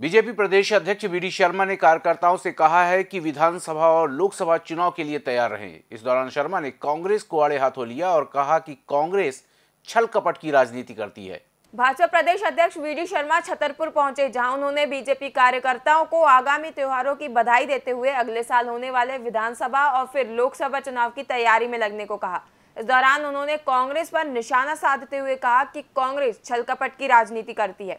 BJP प्रदेश अध्यक्ष VD Sharma ने कार्यकर्ताओं से कहा है कि विधानसभा और लोकसभा चुनाव के लिए तैयार रहें। इस दौरान शर्मा ने कांग्रेस को आड़े हाथों लिया और कहा कि कांग्रेस छल कपट की राजनीति करती है। भाजपा प्रदेश अध्यक्ष वीडी शर्मा छतरपुर पहुँचे, जहाँ उन्होंने बीजेपी कार्यकर्ताओं को आगामी त्योहारों की बधाई देते हुए अगले साल होने वाले विधानसभा और फिर लोकसभा चुनाव की तैयारी में लगने को कहा। इस दौरान उन्होंने कांग्रेस पर निशाना साधते हुए कहा कि कांग्रेस छल कपट की राजनीति करती है।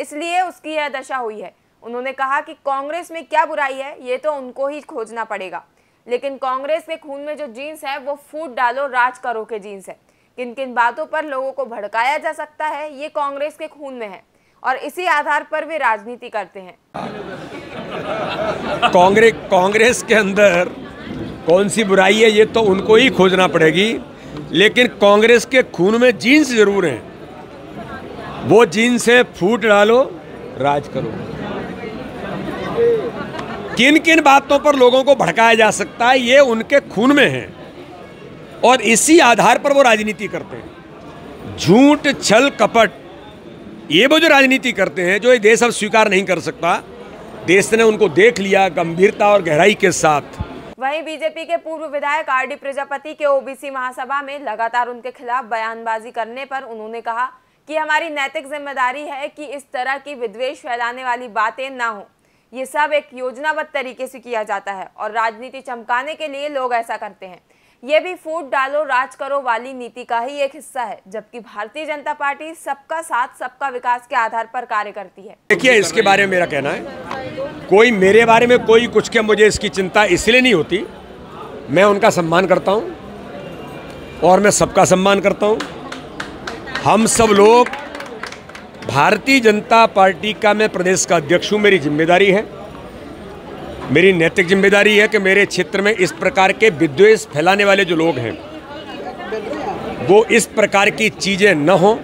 इसलिए उसकी यह दशा हुई है। उन्होंने कहा कि कांग्रेस में क्या बुराई है, ये तो उनको ही खोजना पड़ेगा। लेकिन कांग्रेस के खून में जो जीन्स है, वो फूट डालो, राज करो के जीन्स है। किन किन बातों पर लोगों को भड़काया जा सकता है, ये कांग्रेस के खून में है। और इसी आधार पर वे राजनीति करते हैं। कांग्रेस कांग्रेस के अंदर कौन सी बुराई है, ये तो उनको ही खोजना पड़ेगी। लेकिन कांग्रेस के खून में जीन्स ज़रूर हैं। वो जीन्स से फूट डालो, राज करो। किन किन बातों पर लोगों को भड़काया जा सकता है, ये उनके खून में है। और इसी आधार पर वो राजनीति करते हैं। झूठ, छल, कपट, ये वो जो राजनीति करते हैं, जो ये देश अब स्वीकार नहीं कर सकता, देश ने उनको देख लिया गंभीरता और गहराई के साथ। वहीं बीजेपी के पूर्व विधायक आर डी प्रजापति के ओबीसी महासभा में लगातार उनके खिलाफ बयानबाजी करने पर उन्होंने कहा कि हमारी नैतिक ज़िम्मेदारी है कि इस तरह की विद्वेष फैलाने वाली बातें ना हो। ये सब एक योजनाबद्ध तरीके से किया जाता है और राजनीति चमकाने के लिए लोग ऐसा करते हैं। ये भी फूट डालो, राज करो वाली नीति का ही एक हिस्सा है, जबकि भारतीय जनता पार्टी सबका साथ, सबका विकास के आधार पर कार्य करती है। देखिए, इसके बारे में मेरा कहना है। कोई मेरे बारे में कोई कुछ के मुझे इसकी चिंता इसलिए नहीं होती। मैं उनका सम्मान करता हूँ और मैं सबका सम्मान करता हूँ। हम सब लोग भारतीय जनता पार्टी का मैं प्रदेश का अध्यक्ष हूँ, मेरी ज़िम्मेदारी है। मेरी नैतिक ज़िम्मेदारी है कि मेरे क्षेत्र में इस प्रकार के विद्वेष फैलाने वाले जो लोग हैं, वो इस प्रकार की चीज़ें न हों।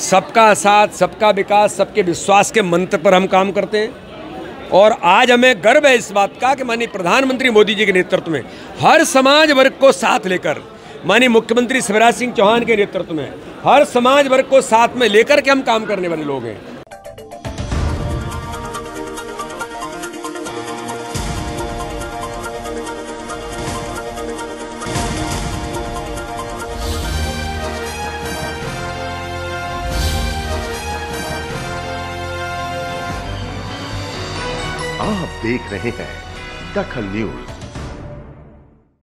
सबका साथ, सबका विकास, सबके विश्वास के मंत्र पर हम काम करते हैं। और आज हमें गर्व है इस बात का कि माननीय प्रधानमंत्री मोदी जी के नेतृत्व में हर समाज वर्ग को साथ लेकर माननीय मुख्यमंत्री शिवराज सिंह चौहान के नेतृत्व में हर समाज वर्ग को साथ में लेकर के हम काम करने वाले लोग हैं। आप देख रहे हैं दखल न्यूज़।